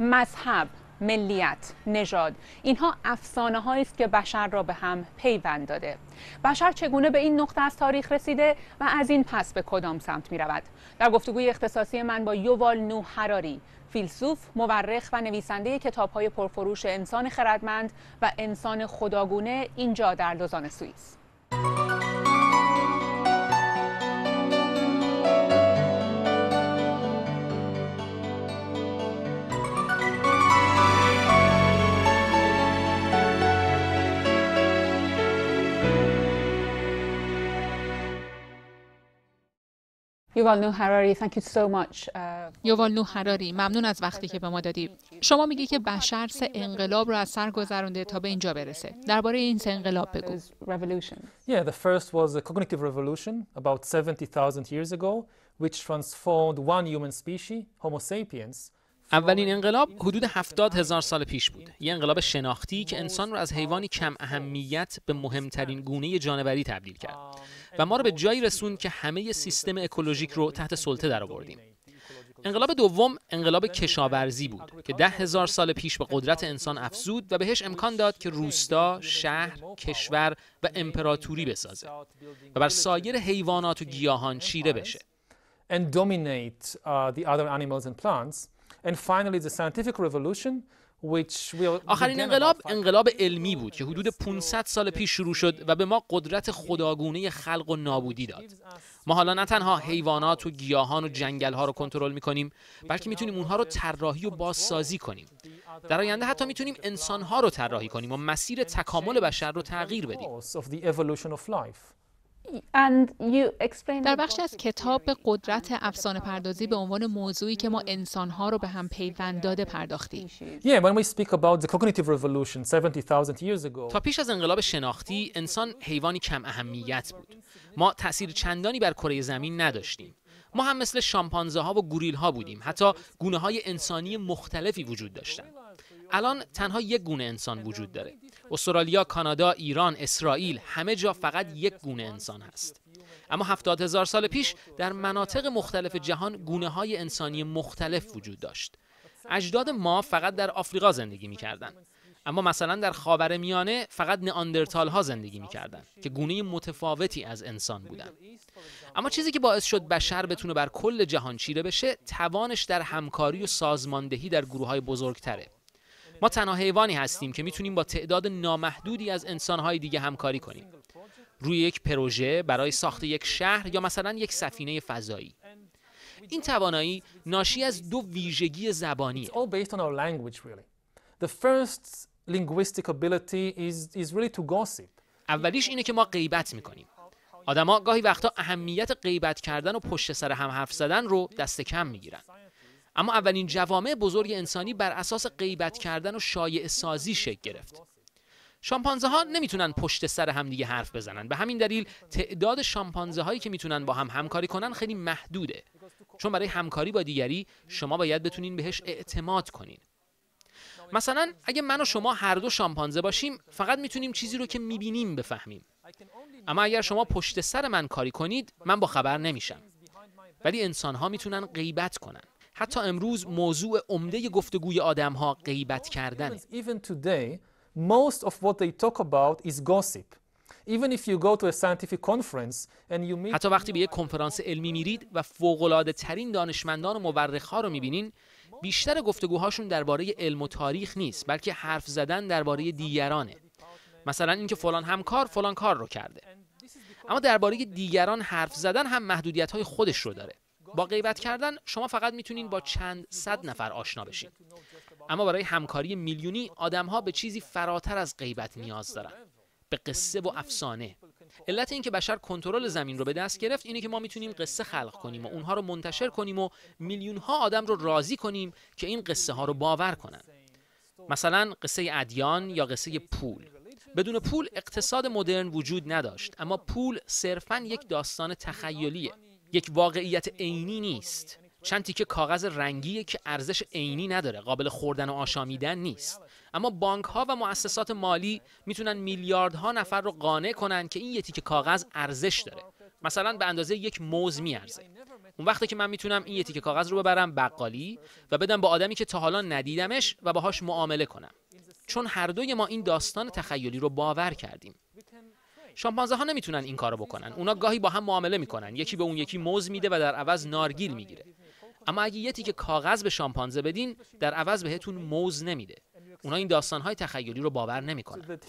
مذهب ملیت، نژاد اینها افسانه هایی است که بشر را به هم پیوند داده. بشر چگونه به این نقطه از تاریخ رسیده و از این پس به کدام سمت می رود؟ در گفتگوی اختصاصی من با یووال نو هراری فیلسوف، مورخ و نویسنده کتاب های پرفروش انسان خردمند و انسان خداگونه اینجا در لوزان سوئیس. یووال نو هراری thank you so much یووال نو هراری ممنون از وقتی که به ما دادی شما میگی که بشر سه انقلاب رو از سر گذرونده تا به اینجا برسه درباره این سه انقلاب بگو Yeah, the first was a cognitive revolution about 70,000 years ago which transformed one human species, Homo sapiens, اولین انقلاب حدود هفتاد هزار سال پیش بود. یه انقلاب شناختی که انسان رو از حیوانی کم اهمیت به مهمترین گونه جانوری تبدیل کرد و ما رو به جایی رسوند که همه سیستم اکولوژیک رو تحت سلطه درآوردیم. انقلاب دوم انقلاب کشاورزی بود که ده هزار سال پیش به قدرت انسان افزود و بهش امکان داد که روستا، شهر، کشور و امپراتوری بسازه و بر سایر حیوانات و گیاهان چیره بشه. dominate uh, the other animals and plants. And finally, the scientific revolution, آخرین انقلاب انقلاب علمی بود که حدود 500 سال پیش شروع شد و به ما قدرت خداگونه خلق و نابودی داد. ما حالا نه تنها حیوانات و گیاهان و جنگل ها رو کنترل می‌کنیم بلکه می‌تونیم اونها رو طراحی و بازسازی کنیم. در آینده حتی می‌تونیم انسان ها رو طراحی کنیم و مسیر تکامل بشر رو تغییر بدیم. در بخشی از کتاب به قدرت افسانه پردازی به عنوان موضوعی که ما انسانها رو به هم پیوند داده پرداختی. Yeah, when we speak about the cognitive revolution 70,000 years ago, تا پیش از انقلاب شناختی انسان حیوانی کم اهمیت بود. ما تأثیر چندانی بر کره زمین نداشتیم. ما هم مثل شامپانزه ها و گوریل ها بودیم. حتی گونه های انسانی مختلفی وجود داشتن. الان تنها یک گونه انسان وجود داره. استرالیا، کانادا، ایران، اسرائیل همه جا فقط یک گونه انسان هست. اما هفتاد هزار سال پیش در مناطق مختلف جهان گونه های انسانی مختلف وجود داشت. اجداد ما فقط در آفریقا زندگی می کردن. اما مثلا در خاور میانه فقط نئاندرتال ها زندگی می کردن که گونه متفاوتی از انسان بودن. اما چیزی که باعث شد بشر بتونه بر کل جهان چیره بشه توانش در همکاری و سازماندهی در گروه های بزرگتره. ما تنها حیوانی هستیم که می‌تونیم با تعداد نامحدودی از انسانهای دیگه همکاری کنیم. روی یک پروژه برای ساخت یک شهر یا مثلا یک سفینه فضایی. این توانایی ناشی از دو ویژگی gossip. اولیش اینه که ما غیبت می‌کنیم. آدما گاهی وقتا اهمیت غیبت کردن و پشت سر هم حرف زدن رو دست کم می‌گیرن. اما اولین جوامع بزرگ انسانی بر اساس غیبت کردن و شایع سازی شکل گرفت. شامپانزه ها نمی‌تونن پشت سر همدیگه حرف بزنن. به همین دلیل تعداد شامپانزه هایی که می‌تونن با هم همکاری کنن خیلی محدوده. چون برای همکاری با دیگری شما باید بتونین بهش اعتماد کنین. مثلا اگه من و شما هر دو شامپانزه باشیم فقط می‌تونیم چیزی رو که می‌بینیم بفهمیم. اما اگر شما پشت سر من کاری کنید من با خبر نمیشم. ولی انسان ها می‌تونن غیبت کنن. حتی امروز موضوع عمده گفتگوی آدم ها غیبت meet حتی وقتی به یک کنفرانس علمی میرید و فوق‌العاده ترین دانشمندان و مورخ‌ها رو می‌بینین بیشتر گفتگوهاشون درباره علم و تاریخ نیست بلکه حرف زدن درباره دیگرانه. مثلا اینکه فلان همکار فلان کار رو کرده. اما درباره دیگران حرف زدن هم محدودیت های خودش رو داره. با غیبت کردن شما فقط می‌تونین با چند صد نفر آشنا بشین. اما برای همکاری میلیونی آدمها به چیزی فراتر از غیبت نیاز دارن. به قصه و افسانه. علت اینکه بشر کنترل زمین رو به دست گرفت اینه که ما می‌تونیم قصه خلق کنیم و اونها رو منتشر کنیم و میلیون ها آدم رو راضی کنیم که این قصه ها رو باور کنن. مثلا قصه ادیان یا قصه پول. بدون پول اقتصاد مدرن وجود نداشت اما پول صرفا یک داستان تخیلیه. یک واقعیت عینی نیست. چند تیکه کاغذ رنگیه که ارزش عینی نداره قابل خوردن و آشامیدن نیست. اما بانک ها و مؤسسات مالی می‌تونن میلیاردها نفر رو قانع کنن که این یه تیکه کاغذ ارزش داره. مثلا به اندازه یک موز میارزه. اون وقتی که من می‌تونم این یه تیکه کاغذ رو ببرم بقالی و بدم با آدمی که تا حالا ندیدمش و باهاش معامله کنم. چون هر دوی ما این داستان تخیلی رو باور کردیم. شامپانزه ها نمی‌تونن این کارو بکنن. اونا گاهی با هم معامله می‌کنن. یکی به اون یکی موز میده و در عوض نارگیل می‌گیره. اما اگه یه تیکه کاغذ به شامپانزه بدین در عوض بهتون موز نمیده. اونا این داستان های تخیلی رو باور نمی‌کنن.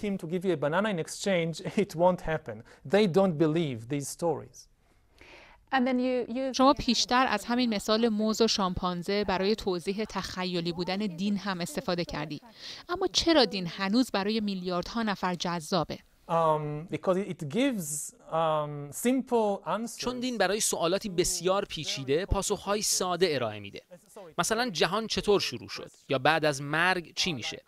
شما پیشتر از همین مثال موز و شامپانزه برای توضیح تخیلی بودن دین هم استفاده کردی. اما چرا دین هنوز برای میلیاردها نفر جذابه؟ چون دین برای سوالاتی بسیار پیچیده پاسخهای ساده ارائه میده. مثلا جهان چطور شروع شد؟ یا بعد از مرگ چی میشه؟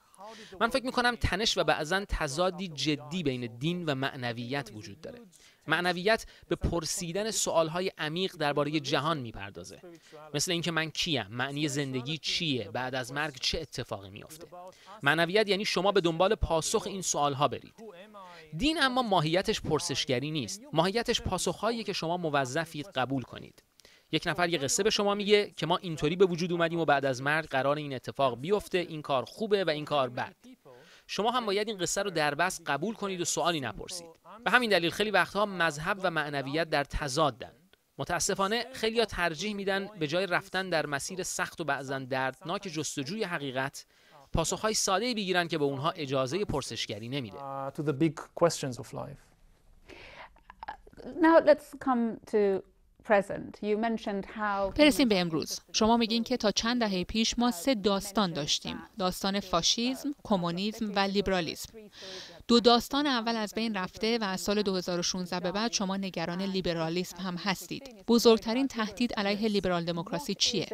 من فکر می‌کنم تنش و بعضا تضادی جدی بین دین و معنویت وجود داره. معنویت به پرسیدن سوالهای عمیق درباره جهان می‌پردازه. مثل اینکه من کیم معنی زندگی چیه؟ بعد از مرگ چه اتفاقی میافته؟ معنویت یعنی شما به دنبال پاسخ این سوالها برید. دین اما ماهیتش پرسشگری نیست. ماهیتش پاسخهایی که شما موظفید قبول کنید. یک نفر یه قصه به شما میگه که ما اینطوری به وجود اومدیم و بعد از مرگ قرار این اتفاق بیفته این کار خوبه و این کار بد. شما هم باید این قصه رو در بس قبول کنید و سوالی نپرسید. به همین دلیل خیلی وقتها مذهب و معنویت در تضادن متاسفانه خیلی ترجیح میدن به جای رفتن در مسیر سخت و بعضا دردناک جستجوی حقیقت پاسخهای ساده بگیرن که به اونها اجازه پرسشگری نمیده. برسیم به امروز. شما میگین که تا چند دهه پیش ما سه داستان داشتیم. داستان فاشیزم، کمونیسم و لیبرالیسم. دو داستان اول از بین رفته و از سال 2016 به بعد شما نگران لیبرالیسم هم هستید. بزرگترین تهدید علیه لیبرال دموکراسی چیه؟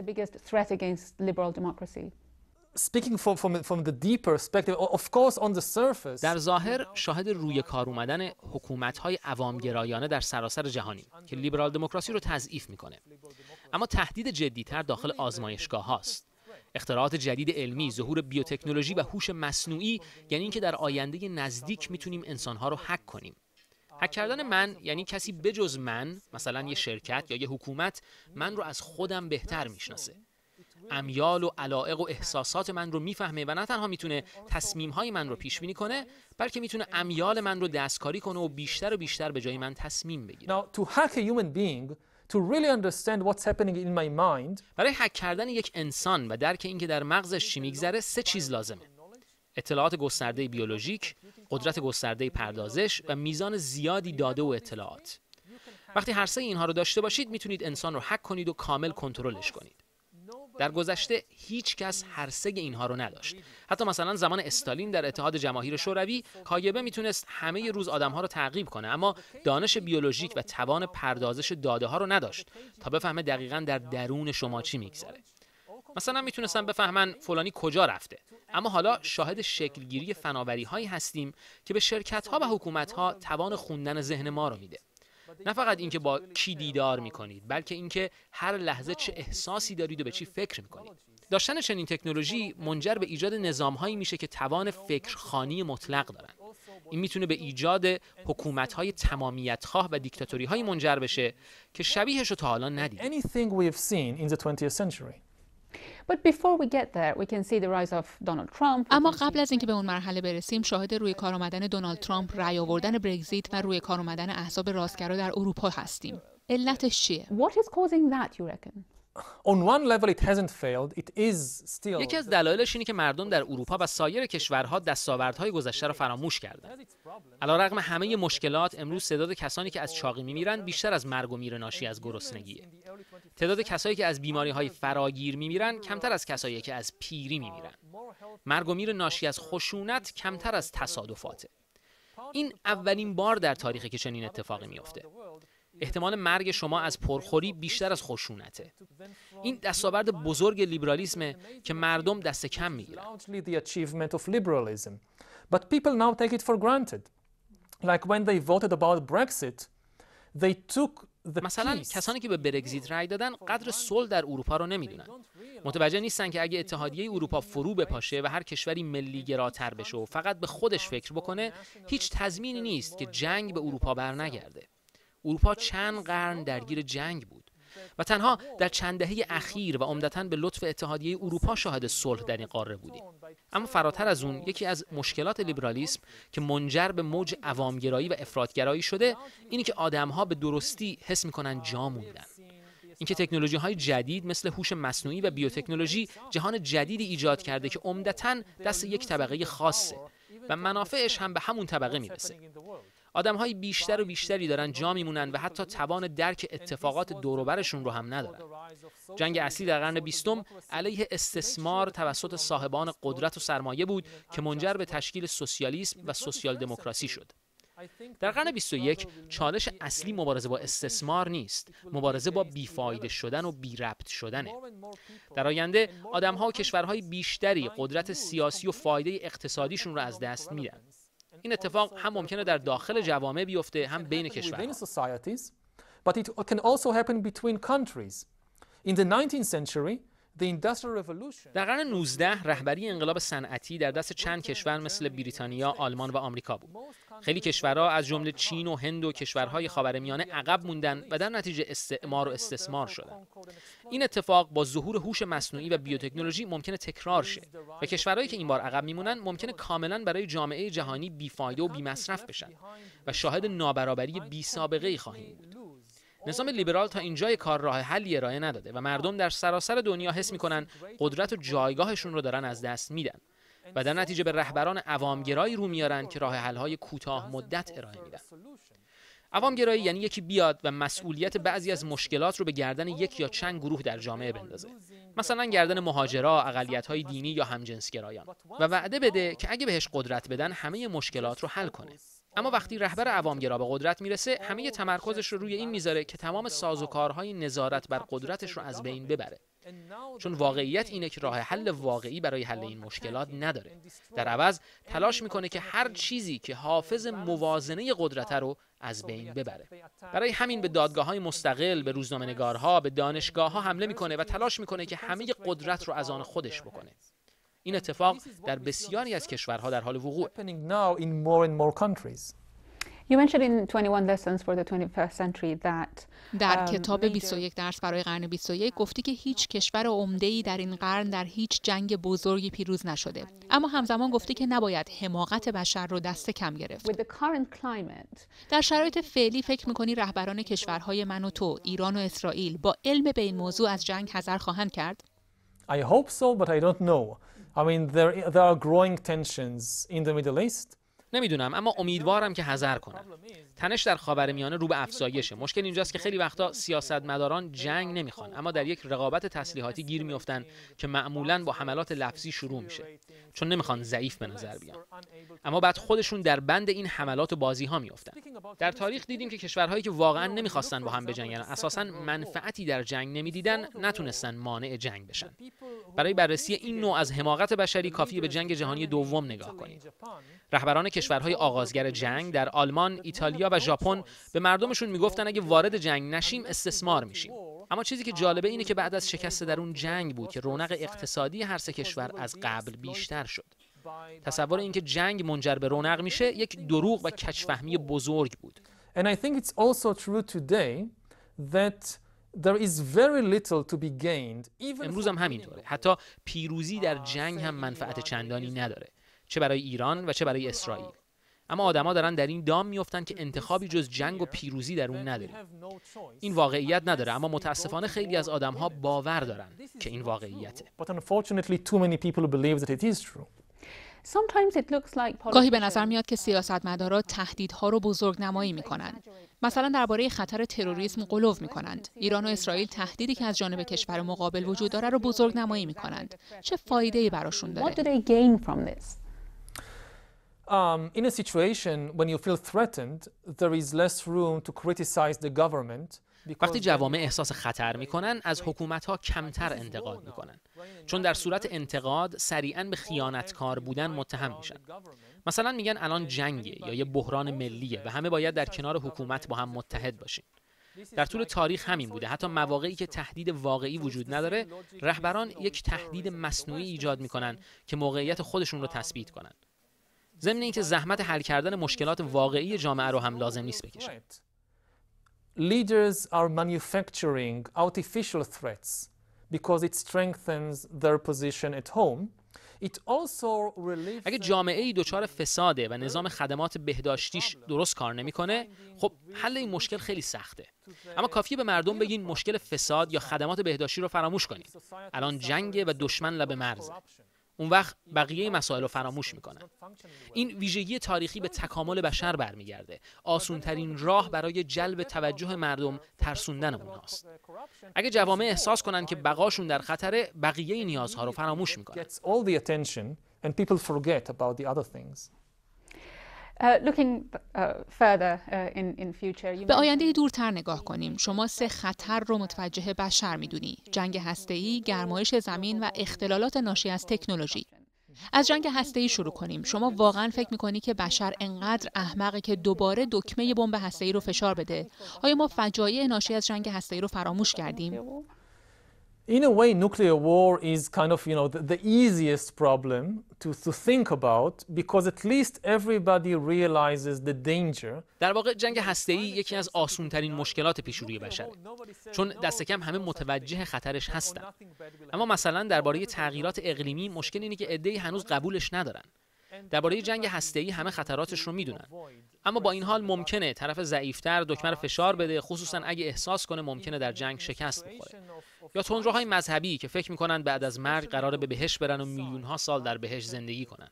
در ظاهر شاهد روی کار اومدن حکومت عوامگرایانه در سراسر جهانی که لیبرال دموکراسی رو تضعیف می‌کنه اما تهدید جدیتر داخل آزمایشگاه هاست اختراعات جدید علمی، ظهور بیوتکنولوژی و هوش مصنوعی یعنی اینکه در آینده نزدیک می‌تونیم انسانها رو حک کنیم. حک کردن من یعنی کسی بجز من، مثلا یه شرکت یا یه حکومت، من رو از خودم بهتر می‌شناسه. امیال و علائق و احساسات من رو می‌فهمه و نه تنها می‌تونه تصمیم های من رو پیش بینی کنه بلکه می‌تونه امیال من رو دستکاری کنه و بیشتر و بیشتر به جای من تصمیم بگیره Now, to hack a human being to really understand what's happening in my mind برای هک کردن یک انسان و درک اینکه در مغزش چی میگذره سه چیز لازمه اطلاعات گسترده بیولوژیک، قدرت گسترده پردازش و میزان زیادی داده و اطلاعات. وقتی هر سه اینها رو داشته باشید می‌تونید انسان رو هک کنید و کامل کنترلش کنید. در گذشته هیچ کس هر سه اینها رو نداشت. حتی مثلا زمان استالین در اتحاد جماهیر شوروی کاگبه می‌تونست همه روز آدمها رو تعقیب کنه اما دانش بیولوژیک و توان پردازش داده ها رو نداشت تا بفهمه دقیقا در درون شما چی میگذره. مثلا می‌تونستن بفهمن فلانی کجا رفته. اما حالا شاهد شکلگیری فناوری هایی هستیم که به شرکت ها و حکومت ها توان خوندن ذهن ما رو میده. نه فقط اینکه با کی دیدار می‌کنید بلکه اینکه هر لحظه چه احساسی دارید و به چی فکر می‌کنید. داشتن چنین تکنولوژی منجر به ایجاد نظامهایی میشه که توان فکرخانی مطلق دارن این می‌تونه به ایجاد حکومت های تمامیت خواه و دیکتاتوری های منجر بشه که شبیهش رو تا حالا ندید اما قبل از اینکه به اون مرحله برسیم شاهد روی کار آمدن دونالد ترامپ رأی آوردن برگزیت و روی کار آمدن احزاب راستگرا در اروپا هستیم. علتش چیه؟ یکی از دلایلش اینه که مردم در اروپا و سایر کشورها دستاوردهای گذشته را فراموش کردند. علیرغم همه مشکلات امروز تعداد کسانی که از چاقی میمیرند بیشتر از مرگ و میر ناشی از گرسنگیه. تعداد کسایی که از بیماری های فراگیر میمیرند کمتر از کسایی که از پیری میمیرند. مرگ و میر ناشی از خشونت کمتر از تصادفاته. این اولین بار در تاریخ که چنین اتفاقی میافته. احتمال مرگ شما از پرخوری بیشتر از خشونته. این دستاورد بزرگ لیبرالیسمه که مردم دست کم می‌گیرن. But people now take it for granted. Like when they voted about Brexit, they took مثلا کسانی که به برگزیت رای دادن قدر صلح در اروپا رو نمی‌دونن. متوجه نیستن که اگه اتحادیه اروپا فرو بپاشه و هر کشوری ملی گراتر بشه و فقط به خودش فکر بکنه هیچ تضمینی نیست که جنگ به اروپا برنگرده. اروپا چند قرن درگیر جنگ بود و تنها در چند دهه اخیر و عمدتا به لطف اتحادیه اروپا شاهد صلح در این قاره بودیم. اما فراتر از اون یکی از مشکلات لیبرالیسم که منجر به موج عوامگرایی و افراطگرایی شده اینی که آدمها به درستی حس می‌کنن جا موندن. اینکه تکنولوژی های جدید مثل هوش مصنوعی و بیوتکنولوژی جهان جدیدی ایجاد کرده که عمدتا دست یک طبقه خاصه و منافعش هم به همون طبقه می‌رسه. آدم های بیشتر و بیشتری دارن جا میمونن و حتی توان درک اتفاقات دوروبرشون رو هم ندارن. جنگ اصلی در قرن بیستم علیه استثمار توسط صاحبان قدرت و سرمایه بود که منجر به تشکیل سوسیالیسم و سوسیال دموکراسی شد. در قرن 21 چالش اصلی مبارزه با استثمار نیست مبارزه با بیفایده شدن و بی ربط شدنه. در آینده آدمها و کشورهای بیشتری قدرت سیاسی و فایده اقتصادیشون رو از دست میدن. این اتفاق هم ممکنه در داخل جوامع بیفته هم بین کشورها But it can also happen between countries. In the 19th century, در قرن 19 رهبری انقلاب صنعتی در دست چند کشور مثل بریتانیا، آلمان و آمریکا بود. خیلی کشورها از جمله چین و هند و کشورهای خاورمیانه عقب موندن و در نتیجه استعمار و استثمار شدند. این اتفاق با ظهور هوش مصنوعی و بیوتکنولوژی ممکنه تکرار شه و کشورهایی که این بار عقب میمونن ممکنه کاملا برای جامعه جهانی بیفایده و بیمصرف بشن و شاهد نابرابری بی سابقه ای خواهیم بود. نظام لیبرال تا اینجای کار راه حلی ارائه نداده و مردم در سراسر دنیا حس می‌کنن قدرت و جایگاهشون رو دارن از دست میدن و در نتیجه به رهبران عوامگرایی رو میارن که راه حل‌های کوتاه مدت ارائه میدن. عوامگرایی یعنی یکی بیاد و مسئولیت بعضی از مشکلات رو به گردن یک یا چند گروه در جامعه بندازه. مثلا گردن مهاجرا، اقلیت‌های دینی یا همجنسگرایان. و وعده بده که اگه بهش قدرت بدن همه مشکلات رو حل کنه. اما وقتی رهبر عوامگرا به قدرت می‌رسه همه تمرکزش رو روی این می‌ذاره که تمام سازوکارهای نظارت بر قدرتش رو از بین ببره. چون واقعیت اینه که راه حل واقعی برای حل این مشکلات نداره. در عوض تلاش می‌کنه که هر چیزی که حافظ موازنه قدرت رو از بین ببره. برای همین به دادگاه های مستقل به روزنامه‌نگارها به دانشگاه ها حمله می‌کنه و تلاش می‌کنه که همه قدرت رو از آن خودش بکنه. این اتفاق در بسیاری از کشورها در حال وقوع. در کتاب 21 درس برای قرن 21 گفتی که هیچ کشور ای در این قرن در هیچ جنگ بزرگی پیروز نشده. اما همزمان گفتی که نباید حماقت بشر رو دست کم گرفت. در شرایط فعلی فکر می‌کنی رهبران کشورهای من و تو ایران و اسرائیل با علم به این موضوع از جنگ حذر خواهند کرد؟ I hope so, but I don't know. I mean, there, there are growing tensions in the Middle East. نمی‌دونم اما امیدوارم که حذر کنن تنش در خاورمیانه رو به افزایشه. مشکل اینجاست که خیلی وقتا سیاستمداران جنگ نمی‌خوان اما در یک رقابت تسلیحاتی گیر میافتن که معمولا با حملات لفظی شروع میشه چون نمی‌خوان ضعیف به نظر بیان. اما بعد خودشون در بند این حملات و بازی ها میافتن. در تاریخ دیدیم که کشورهایی که واقعا نمی‌خواستن با هم بجنگن اساسا منفعتی در جنگ نمی‌دیدن نتونستن مانع جنگ بشن. برای بررسی این نوع از حماقت بشری کافی به جنگ جهانی دوم نگاه کنید رهبران کشورهای آغازگر جنگ در آلمان، ایتالیا و ژاپن به مردمشون می‌گفتن اگه وارد جنگ نشیم استثمار میشیم. اما چیزی که جالبه اینه که بعد از شکست در اون جنگ بود که رونق اقتصادی هر سه کشور از قبل بیشتر شد. تصور اینکه جنگ منجر به رونق میشه یک دروغ و کچفهمی بزرگ بود. And I think it's also true today that there is very little to be gained امروز هم همینطوره. حتی پیروزی در جنگ هم منفعت چندانی نداره. چه برای ایران و چه برای اسرائیل اما آدما دارن در این دام میفتن که انتخابی جز جنگ و پیروزی در اون نداریم این واقعیت نداره اما متاسفانه خیلی از آدمها باور دارن که این واقعیته گاهی به نظر میاد که سیاستمدارا تهدیدها رو بزرگ نمایی می کنند. مثلا درباره خطر تروریسم قلوف می کنند. ایران و اسرائیل تهدیدی که از جانب کشور مقابل وجود داره رو بزرگ نمایی می کنند. چه فایده ای براشون داره؟ Um, in a situation when you feel threatened, there is less room to criticize the government. وقتی جوامع احساس خطر می‌کنن از حکومت ها کمتر انتقاد می‌کنن. چون در صورت انتقاد سریعا به خیانتکار بودن متهم میشن. مثلا میگن الان جنگه یا یه بحران ملیه و همه باید در کنار حکومت با هم متحد باشیم در طول تاریخ همین بوده. حتی مواقعی که تهدید واقعی وجود نداره رهبران یک تهدید مصنوعی ایجاد می‌کنن که موقعیت خودشون رو تثبیت کنن. ضمن اینکه زحمت حل کردن مشکلات واقعی جامعه رو هم لازم نیست بکشن leaders are manufacturing artificial threats because it strengthens their position at home. اگه جامعه ای دچار فساده و نظام خدمات بهداشتیش درست کار نمی‌کنه خب حل این مشکل خیلی سخته. اما کافیه به مردم بگین مشکل فساد یا خدمات بهداشتی رو فراموش کنید الان جنگ و دشمن لب مرزه. اون وقت بقیه مسائل رو فراموش می‌کنن. این ویژگی تاریخی به تکامل بشر برمیگرده. آسونترین راه برای جلب توجه مردم ترسوندن اونهاست اگه جوامع احساس کنن که بقاشون در خطر بقیه نیازها رو فراموش می‌کنن. به آینده دورتر نگاه کنیم. شما سه خطر رو متوجه بشر می‌دونی. جنگ هسته‌ای گرمایش زمین و اختلالات ناشی از تکنولوژی. از جنگ هسته‌ای شروع کنیم. شما واقعا فکر می‌کنی که بشر انقدر احمقه که دوباره دکمه بمب هسته‌ای رو فشار بده؟ آیا ما فجایع ناشی از جنگ هسته‌ای رو فراموش کردیم؟ In a way, nuclear war is kind of, you know, the, the easiest problem to, to think about because at least everybody realizes the danger. در واقع جنگ هسته‌ای یکی از آسونترین مشکلات پیش روی بشره. چون دست کم همه متوجه خطرش هستن. اما مثلا درباره تغییرات اقلیمی مشکل اینه که عده‌ای هنوز قبولش ندارن. درباره جنگ هسته‌ای همه خطراتش رو می‌دونن. اما با این حال ممکنه طرف ضعیفتر دکمه رو فشار بده خصوصا اگه احساس کنه ممکنه در جنگ شکست بخوره. یا تندروهای مذهبی که فکر می‌کنن بعد از مرگ قراره به بهش برن و میلیون ها سال در بهش زندگی کنن.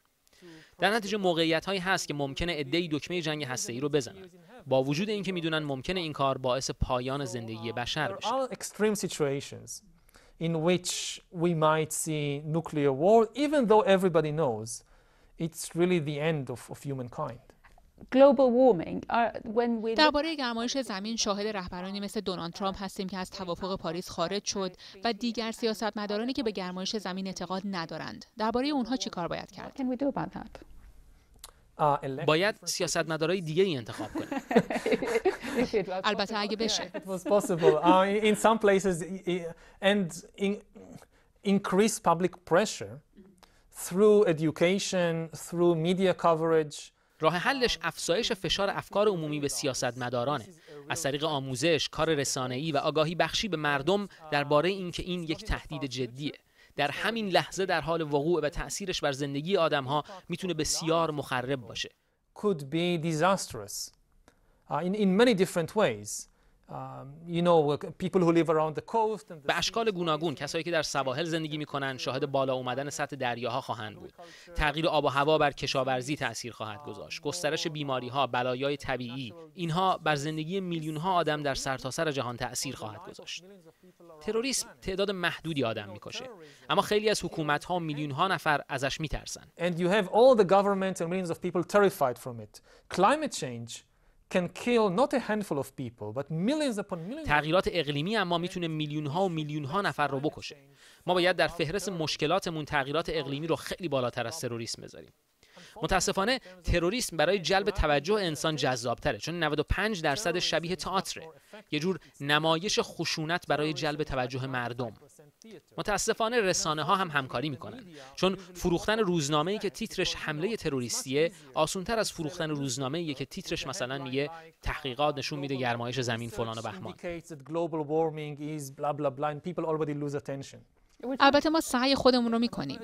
در نتیجه موقعیت هایی هست که ممکنه عده‌ای دکمه جنگ هسته‌ای رو بزنن. با وجود اینکه می‌دونن ممکنه این کار باعث پایان زندگی بشر بشه. In which we might see nuclear war even though everybody knows it's really the end of, of humankind. درباره گرمایش زمین شاهد رهبرانی مثل دونالد ترامپ هستیم که از توافق پاریس خارج شد و دیگر سیاستمدارانی که به گرمایش زمین اعتقاد ندارند. درباره اونها چی کار باید کرد؟ باید سیاستمدارای دیگه ای انتخاب کنیم البته اگه بشه. In some places and increase public pressure through education through media coverage راه حلش افزایش فشار افکار عمومی به سیاستمدارانه از طریق آموزش، کار رسانه‌ای و آگاهی بخشی به مردم درباره اینکه این یک تهدید جدیه. در همین لحظه در حال وقوع و تأثیرش بر زندگی آدمها می‌تونه بسیار مخرب باشه. could be disastrous uh, in, in many different ways. به اشکال گوناگون کسایی که در سواحل زندگی می‌کنند شاهد بالا اومدن سطح دریاها خواهند بود. تغییر آب و هوا بر کشاورزی تاثیر خواهد گذاشت. گسترش بیماری ها بلایای طبیعی اینها بر زندگی میلیون ها آدم در سرتاسر سر جهان تاثیر خواهد گذاشت. تروریسم تعداد محدودی آدم می‌کشه. اما خیلی از حکومت ها میلیون ها نفر ازش میترسن and you have all the government and millions of people terrified from it. Climate change تغییرات اقلیمی اما می‌تونه میلیون ها و میلیون ها نفر رو بکشه. ما باید در فهرست مشکلاتمون تغییرات اقلیمی رو خیلی بالاتر از تروریسم بذاریم. متاسفانه تروریسم برای جلب توجه انسان جذابتره چون 95 درصد شبیه تئاتره یه جور نمایش خشونت برای جلب توجه مردم متاسفانه رسانه ها هم همکاری می‌کنن چون فروختن روزنامه‌ای که تیترش حمله تروریستیه آسونتر از فروختن روزنامه‌ای که تیترش مثلا میگه تحقیقات نشون میده گرمایش زمین فلان و بهمان. البته ما سعی خودمون رو می‌کنیم.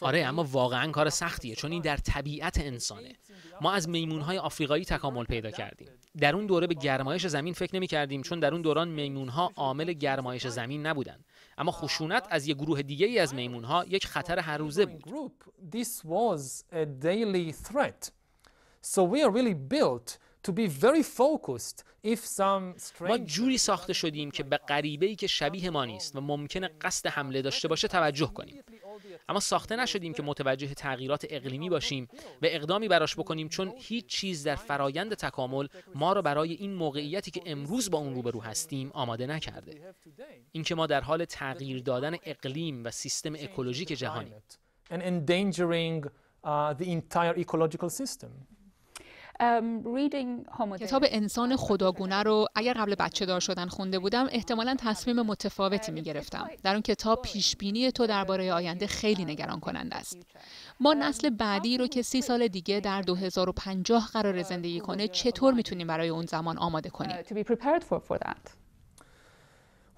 آره اما واقعا کار سختیه چون این در طبیعت انسانه. ما از میمون های آفریقایی تکامل پیدا کردیم. در اون دوره به گرمایش زمین فکر نمی کردیم چون در اون دوران میمون ها عامل گرمایش زمین نبودن. اما خشونت از یک گروه دیگه ای از میمون ها یک خطر هر روزه بود. So we are really built to be very focused ما جوری ساخته شدیم که به غریبه ای که شبیه ما نیست و ممکنه قصد حمله داشته باشه توجه کنیم. اما ساخته نشدیم که متوجه تغییرات اقلیمی باشیم و اقدامی براش بکنیم چون هیچ چیز در فرایند تکامل ما را برای این موقعیتی که امروز با اون روبرو هستیم آماده نکرده. اینکه ما در حال تغییر دادن اقلیم و سیستم اکولوژیک جهانیم. کتاب انسان خداگونه رو اگر قبل بچه دار شدن خونده بودم احتمالا تصمیم متفاوتی می گرفتم. در اون کتاب پیش بینی تو درباره آینده خیلی نگران کننده است. ما نسل بعدی رو که سی سال دیگه در 2050 قرار زندگی کنه چطور می‌تونیم برای اون زمان آماده کنیم؟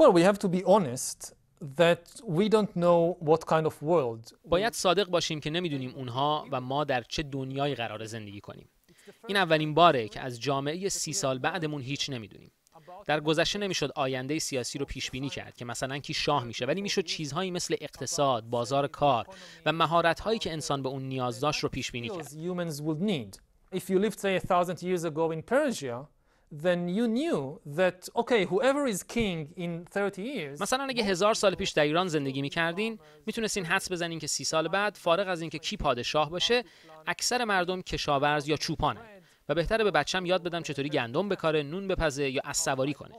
Well, we have to be honest that we don't know what kind of world. باید صادق باشیم که نمی‌دونیم اونها و ما در چه دنیایی قرار زندگی کنیم. این اولین باره که از جامعه سی سال بعدمون هیچ نمی‌دونیم. در گذشته نمی‌شد آینده سیاسی رو پیش بینی کرد که مثلا کی شاه میشه ولی می‌شد چیزهایی مثل اقتصاد، بازار کار و مهارت هایی که انسان به اون نیاز داشت رو پیش بینی کرد. Then you knew that okay whoever is king in 30 years مثلا اگه هزار سال پیش در ایران زندگی می‌کردین می‌تونستین حدس بزنین که سی سال بعد فارغ از اینکه کی پادشاه باشه اکثر مردم کشاورز یا چوپانه. و بهتره به بچم یاد بدم چطوری گندم بکاره نون بپزه یا سواری کنه.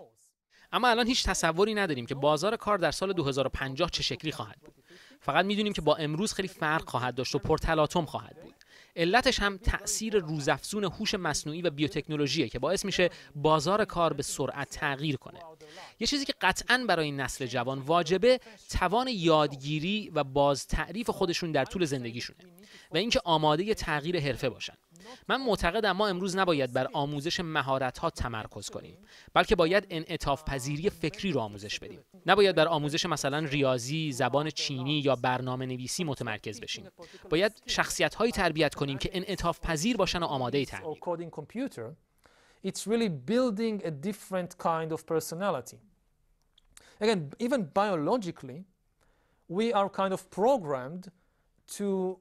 اما الان هیچ تصوری نداریم که بازار کار در سال 2050 چه شکلی خواهد بود. فقط می‌دونیم که با امروز خیلی فرق خواهد داشت و پرتلاطم خواهد بود. علتش هم تأثیر روزافزون هوش مصنوعی و بیوتکنولوژیه که باعث میشه بازار کار به سرعت تغییر کنه. یه چیزی که قطعا برای نسل جوان واجبه توان یادگیری و باز تعریف خودشون در طول زندگیشونه و اینکه آماده تغییر حرفه باشن. من معتقدم ما امروز نباید بر آموزش مهارت ها تمرکز کنیم بلکه باید انعطاف پذیری فکری رو آموزش بدیم. نباید بر آموزش مثلا ریاضی زبان چینی یا برنامه نویسی متمرکز بشیم. باید شخصیت هایی تربیت کنیم که انعطاف پذیر باشن و آماده to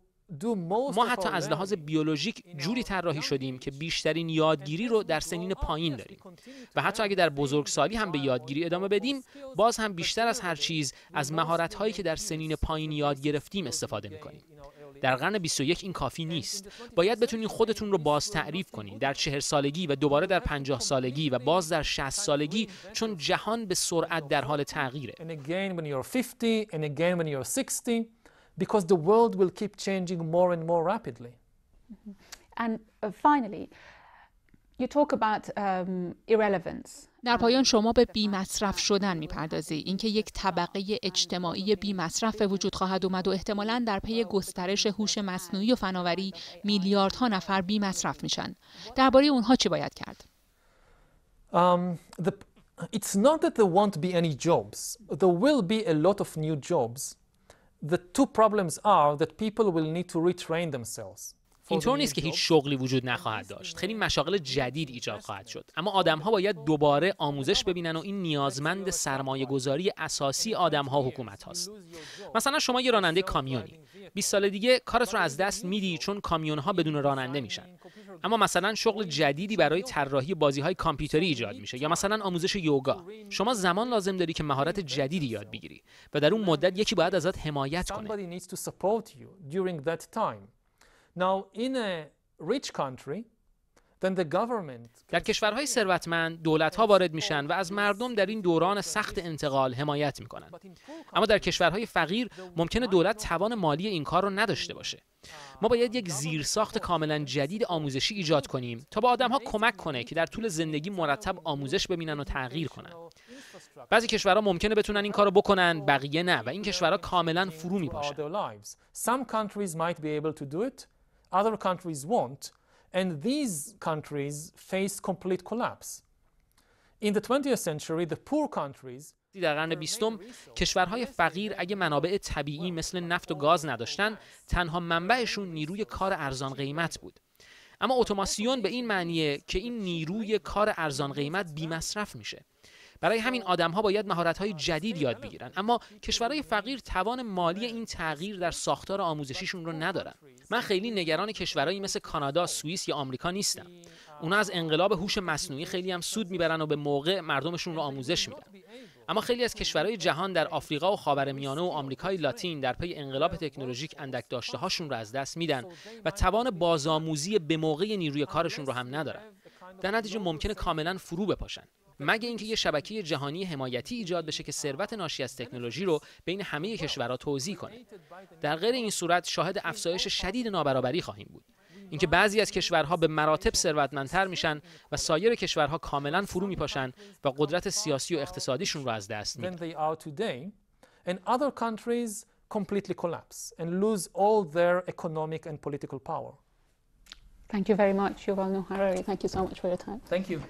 ما حتی از لحاظ بیولوژیک جوری طراحی شدیم که بیشترین یادگیری رو در سنین پایین داریم. و حتی اگه در بزرگسالی هم به یادگیری ادامه بدیم باز هم بیشتر از هر چیز از مهارت هایی که در سنین پایین یاد گرفتیم استفاده می‌کنیم. در قرن 21 این کافی نیست. باید بتونین خودتون رو باز تعریف کنین در چهر سالگی و دوباره در پنجاه سالگی و باز در 60 سالگی چون جهان به سرعت در حال تغییره. Because the world will keep changing more and more rapidly. And uh, finally, you talk about um, irrelevance. در پایان شما به بی مصرف شدن می‌پردازی. اینکه یک طبقه اجتماعی بی مصرف به وجود خواهد اومد و احتمالا در پی گسترش هوش مصنوعی و فناوری میلیاردها نفر بی مصرف میشن. درباره اونها چی باید کرد؟ Um, the, it's not that there won't be any jobs. There will be a lot of new jobs. The two problems are that people will need to retrain themselves. اینطور نیست که هیچ شغلی وجود نخواهد داشت. خیلی مشاغل جدید ایجاد خواهد شد. اما آدم ها باید دوباره آموزش ببینن و این نیازمند سرمایه گذاری اساسی آدم ها حکومت هاست. مثلا شما یه راننده کامیونی. 20 سال دیگه کارت رو از دست میدی چون کامیون ها بدون راننده میشن. اما مثلا شغل جدیدی برای طراحی بازی های کامپیوتری ایجاد میشه. یا مثلا آموزش یوگا. شما زمان لازم داری که مهارت جدیدی یاد بگیری و در اون مدت یکی باید ازت حمایت کنه. در کشورهای ثروتمند دولت ها وارد میشن و از مردم در این دوران سخت انتقال حمایت می‌کنن. اما در کشورهای فقیر ممکنه دولت توان مالی این کار رو نداشته باشه. ما باید یک زیرساخت کاملا جدید آموزشی ایجاد کنیم تا به آدم ها کمک کنه که در طول زندگی مرتب آموزش ببینن و تغییر کنن. بعضی کشورها ممکنه بتونن این کارو بکنن بقیه نه و این کشورها کاملا فرو میپاشن and these countries face complete collapse. In the 20th century, the poor countries در قرن بیستم کشورهای فقیر اگه منابع طبیعی مثل نفت و گاز نداشتن تنها منبعشون نیروی کار ارزان قیمت بود اما اتوماسیون به این معنیه که این نیروی کار ارزان قیمت بی مصرف میشه برای همین آدم ها باید مهارت های جدید یاد بگیرن. اما کشورهای فقیر توان مالی این تغییر در ساختار آموزشیشون رو ندارن. من خیلی نگران کشورهایی مثل کانادا، سوئیس یا آمریکا نیستم. اونا از انقلاب هوش مصنوعی خیلی هم سود می‌برن و به موقع مردمشون رو آموزش میدن. اما خیلی از کشورهای جهان در آفریقا و خاورمیانه و آمریکای لاتین در پی انقلاب تکنولوژیک اندک داشته هاشون رو از دست میدن و توان بازآموزی به موقع نیروی کارشون رو هم ندارن. در نتیجه ممکنه کاملا فرو بپاشن. مگه اینکه یه شبکه جهانی حمایتی ایجاد بشه که ثروت ناشی از تکنولوژی رو بین همه کشورها توزیع کنه در غیر این صورت شاهد افزایش شدید نابرابری خواهیم بود اینکه بعضی از کشورها به مراتب ثروتمندتر میشن و سایر کشورها کاملا فرو میپاشن و قدرت سیاسی و اقتصادیشون رو از دست میدن and other countries completely collapse and lose all their economic and political power. Thank you very much, Yuval Noah Harari. Thank you so much for your time. Thank you.